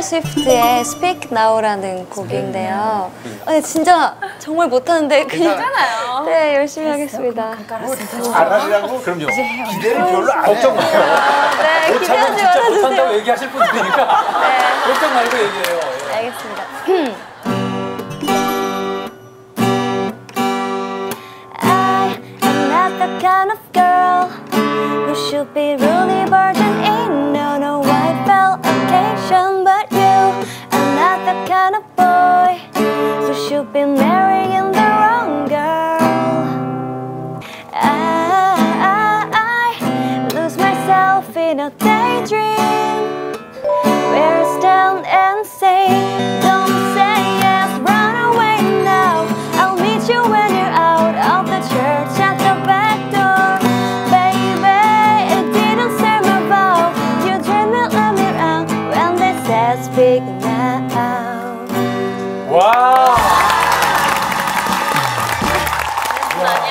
테일러 스위프트의 Speak Now라는 곡인데요. 아, 네, 진짜 정말 못하는데 그냥 괜찮아요. 네 열심히 하겠습니다. 잘하시라고 그럼요. 기대를 별로 안 걱정 마요. 네 못 참으면 기대하지 진짜 못한다고 말아주세요. 얘기하실 분들이니까 걱정 말고 얘기해요. 예. 알겠습니다. I am not the kind of girl who should be really virgin in occasion, but you. I'm not the kind of boy. Who should be marrying the wrong girl. I, I lose myself in a daydream. Where that's big now. Wow! wow.